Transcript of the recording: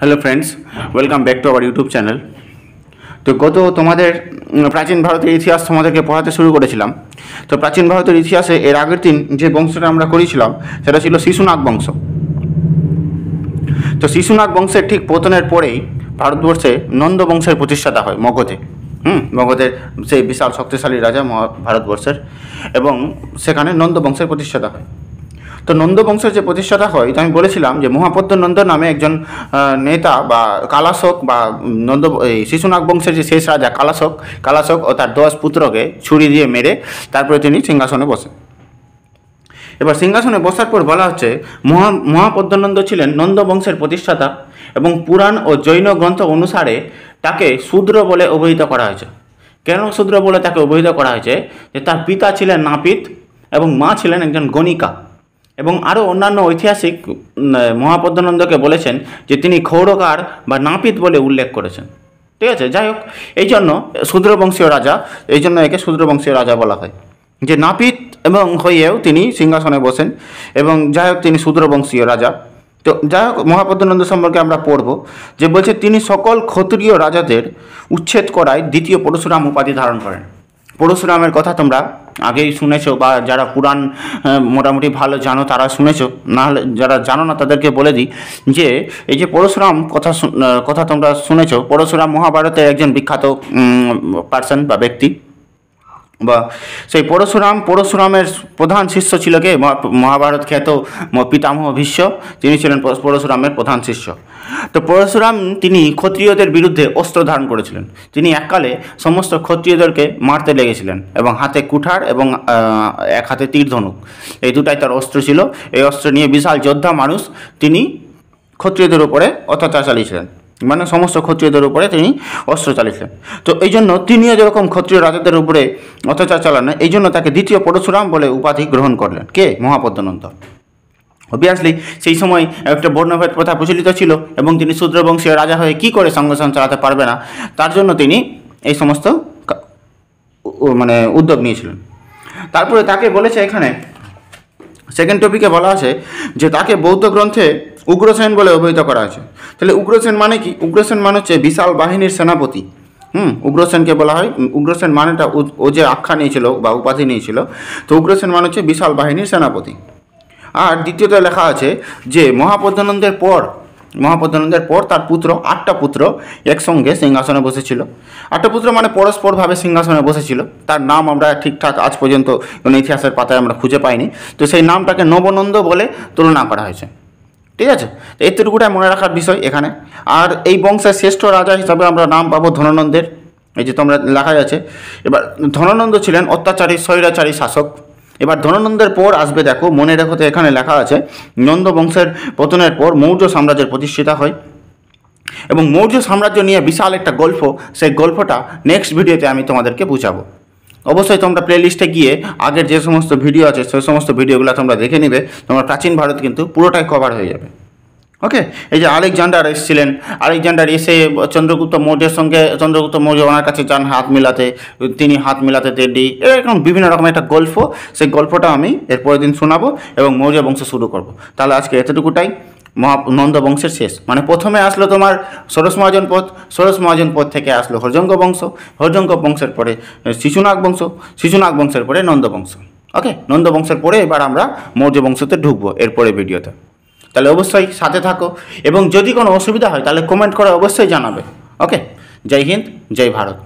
Hello friends welcome back to our YouTube channel তো গত তোমাদের প্রাচীন ভারতের ইতিহাস তোমাদেরকে পড়াতে শুরু করেছিলাম। তো প্রাচীন ভারতের ইতিহাসে এর আগের দিন যে বংশটা আমরা করেছিলাম, সেটা ছিল শিশুনাগ বংশ। তো শিশুনাগ বংশের ঠিক পতনের পরেই ভারতবর্ষে নন্দ বংশের প্রতিষ্ঠাতা হয় মগধে। হুম, মগধের সেই বিশাল শক্তিশালী রাজা ভারতবর্ষের এবং সেখানে নন্দ বংশের প্রতিষ্ঠাতা হয়। তো নন্দ বংশের যে প্রতিষ্ঠাতা হয় তো আমি বলেছিলাম যে মহাপদ্ম নন্দ নামে একজন নেতা বা কালাশক বা নন্দ, এই শিশুনাগ বংশের যে শেষ রাজা কালাশক কালাশক ও তার দশ পুত্রকে ছুরি দিয়ে মেরে তারপরে তিনি সিংহাসনে বসেন। এবার সিংহাসনে বসার পর বলা হচ্ছে, মহা মহাপদ্মনন্দ ছিলেন নন্দ বংশের প্রতিষ্ঠাতা এবং পুরাণ ও জৈন গ্রন্থ অনুসারে তাকে শূদ্র বলে অভিহিত করা হয়েছে। কেন শূদ্র বলে তাকে অভিহিত করা হয়েছে? যে তার পিতা ছিলেন নাপিত এবং মা ছিলেন একজন গণিকা। এবং আরও অন্যান্য ঐতিহাসিক মহাপদ্মনন্দকে বলেছেন যে তিনি ক্ষৌরকার বা নাপিত বলে উল্লেখ করেছেন। ঠিক আছে? যাই হোক, এই জন্য শূদ্রবংশীয় রাজা, এই জন্য একে শূদ্রবংশীয় রাজা বলা হয়। যে নাপিত এবং হয়েও তিনি সিংহাসনে বসেন এবং যাই হোক, তিনি শূদ্রবংশীয় রাজা। তো যাই হোক, মহাপদ্মনন্দ সম্পর্কে আমরা পড়ব যে বলছে, তিনি সকল ক্ষত্রিয় রাজাদের উচ্ছেদ করায় দ্বিতীয় পরশুরাম উপাধি ধারণ করেন। পরশুরামের কথা তোমরা আগেই শুনেছো বা যারা পুরাণ মোটামুটি ভালো জানো তারা শুনেছো। নাহলে যারা জানো না তাদেরকে বলে দিই যে, এই যে পরশুরাম কথা কথা তোমরা শুনেছো, পরশুরাম মহাভারতের একজন বিখ্যাত পার্সন বা ব্যক্তি বা সেই পরশুরাম, পরশুরামের প্রধান শিষ্য ছিল কে? মহা- মহাভারত খ্যাত পিতামহ ভীষ্ম তিনি ছিলেন পরশুরামের প্রধান শিষ্য। তো পরশুরাম তিনি ক্ষত্রিয়দের বিরুদ্ধে অস্ত্র ধারণ করেছিলেন। তিনি এককালে সমস্ত ক্ষত্রিয়দেরকে মারতে লেগেছিলেন এবং হাতে কুঠার এবং এক হাতে তীর ধনুক। এই দুটাই তার অস্ত্র ছিল। এই অস্ত্র নিয়ে বিশাল যোদ্ধা মানুষ তিনি ক্ষত্রিয়দের উপরে অত্যাচার চালিয়েছিলেন। মানে সমস্ত ক্ষত্রিয়দের উপরে তিনি অস্ত্র চালিয়েছিলেন। তো এই জন্য তিনিও যেরকম ক্ষত্রিয় রাজাদের উপরে অত্যাচার চালানো, এই জন্য তাকে দ্বিতীয় পরশুরাম বলে উপাধি গ্রহণ করলেন। কে? মহাপদ্মনন্দ। অবভিয়াসলি সেই সময় একটা বর্ণভেদ প্রথা প্রচলিত ছিল এবং তিনি শূদ্রবংশীয় রাজা হয়ে কি করে সংগঠন চালাতে পারবে না, তার জন্য তিনি এই সমস্ত মানে উদ্যোগ নিয়েছিলেন। তারপরে তাকে বলেছে এখানে সেকেন্ড টপিকে বলা আছে যে তাকে বৌদ্ধ গ্রন্থে উগ্রসেন বলে অভিহিত করা হয়েছে। তাহলে উগ্রসেন মানে কি? উগ্রসেন মানে হচ্ছে বিশাল বাহিনীর সেনাপতি। হুম? উগ্রসেনকে বলা হয় উগ্রসেন মানেটা ও যে আখ্যা নিয়েছিল বা উপাধি নিয়েছিল, তো উগ্রসেন মানে হচ্ছে বিশাল বাহিনীর সেনাপতি। আর দ্বিতীয়তে লেখা আছে যে, মহাপদ্মানন্দের পর মহাপদ্মানন্দের পর তার পুত্র, আটটা পুত্র একসঙ্গে সিংহাসনে বসেছিল। আটটা পুত্র মানে পরস্পরভাবে সিংহাসনে বসেছিল। তার নাম আমরা ঠিকঠাক আজ পর্যন্ত ইতিহাসের পাতায় আমরা খুঁজে পাইনি। তো সেই নামটাকে নবনন্দ বলে তুলনা করা হয়েছে। ঠিক আছে? তো এতটুকুটাই মনে রাখার বিষয় এখানে। আর এই বংশের শ্রেষ্ঠ রাজা হিসাবে আমরা নাম পাবো ধনানন্দের। এই যে তোমরা লেখা যাচ্ছে এবার ধনানন্দ ছিলেন অত্যাচারী, স্বৈরাচারী শাসক। এবার ধনানন্দের পর আসবে দেখো, মনে রেখো তো এখানে লেখা আছে, নন্দ বংশের পতনের পর মৌর্য সাম্রাজ্যের প্রতিষ্ঠিতা হয়। এবং মৌর্য সাম্রাজ্য নিয়ে বিশাল একটা গল্প, সেই গল্পটা নেক্সট ভিডিওতে আমি তোমাদেরকে বুঝাবো। অবশ্যই তোমরা প্লেলিস্টে গিয়ে আগের যে সমস্ত ভিডিও আছে সেই সমস্ত ভিডিওগুলো তোমরা দেখে নিবে। তোমার প্রাচীন ভারত কিন্তু পুরোটাই কভার হয়ে যাবে। ওকে এই যে আলেকজান্ডার এসেছিলেন। আলেকজান্ডার এসে চন্দ্রগুপ্ত মৌর্যের সঙ্গে, চন্দ্রগুপ্ত মৌর্য ওনার কাছে যান হাত মিলাতে, তিনি হাত মিলাতে দেডি এরকম বিভিন্ন রকমের একটা গল্প। সেই গল্পটা আমি এর পরের দিন শোনাবো এবং মৌর্য বংশ শুরু করব। তাহলে আজকে এতটুকুটাই নন্দ বংশের শেষ। মানে প্রথমে আসলো তোমার ষোড়শ মহাজন পথ ষোড়শ মহাজন পথ থেকে আসলো হরজঙ্গ বংশ, হরজঙ্গ বংশের পরে শিশুনাগ বংশ, শিশুনাগ বংশের পরে নন্দ বংশ ওকে নন্দ বংশের পরে এবার আমরা মৌর্য বংশতে ঢুকবো এরপরে ভিডিওতে। তাহলে অবশ্যই সাথে থাকো এবং যদি কোনো অসুবিধা হয় তাহলে কমেন্ট করে অবশ্যই জানাবে। ওকে জয় হিন্দ, জয় ভারত।